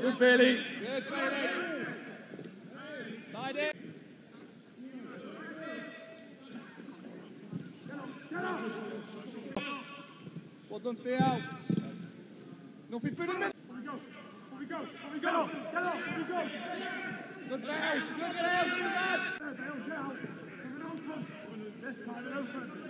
Good Bailey. Good Bailey. Tied it. Well done, Theo. Nothing for the minute. We go. We go. We go. Get off. We go. Good Bales. Good Bales. Good Bales. Bales out. This time it opens.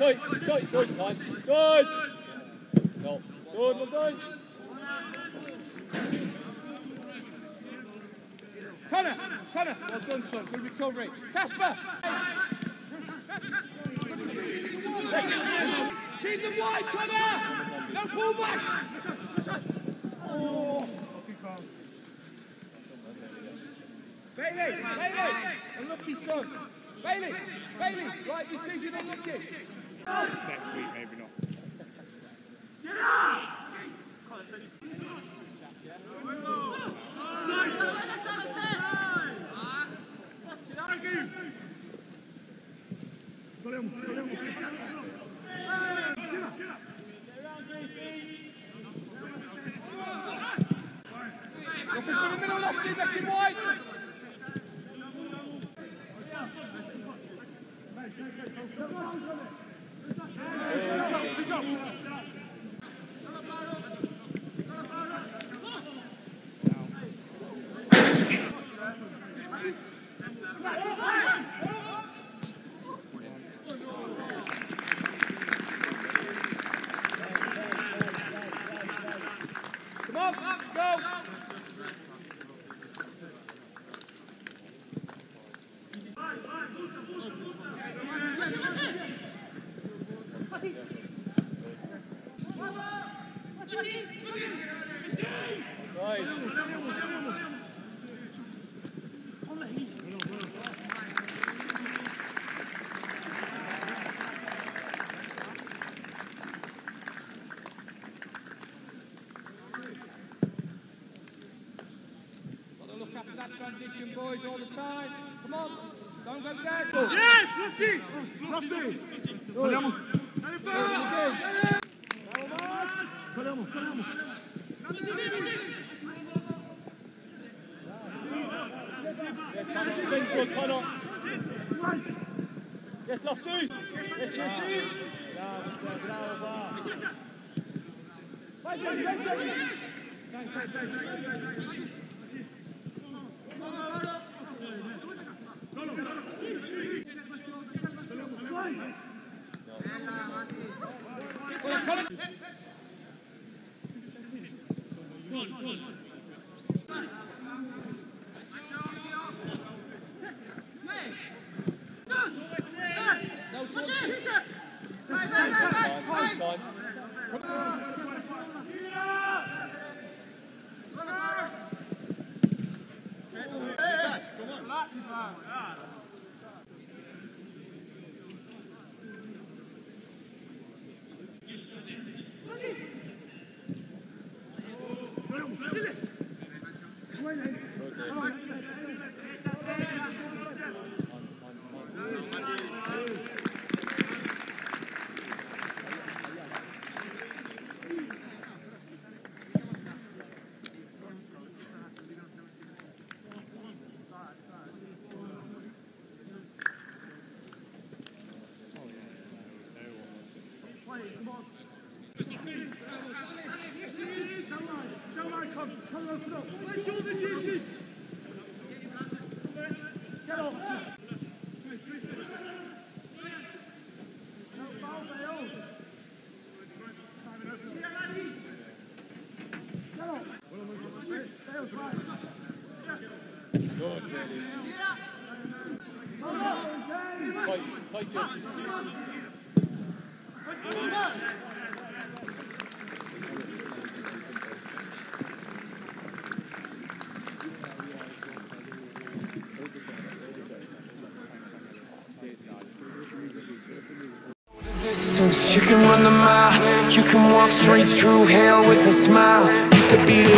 Tight, tight, good, man. Good. No. Good, well done. Connor, Connor, well done, son. Good recovery. Casper. Keep them wide, Connor. No pull back. Oh. Bailey, Bailey, unlucky son. Bailey, Bailey, right decision, unlucky. Next week, maybe not. Nothing for the middle, lefty, lefty wide. Come transition, don't go. Yes, lefty! Lefty! Saliamo! Saliamo, saliamo! Yes, Connor. Central, Connor. Yes, Lofty. Yes, Jesse. Well, Colin- No touch. Fine, fine. Good, Dave. Good, Bailey. Tight, tight, Jesse. You can run the mile You can walk straight through hell with a smile. You could be the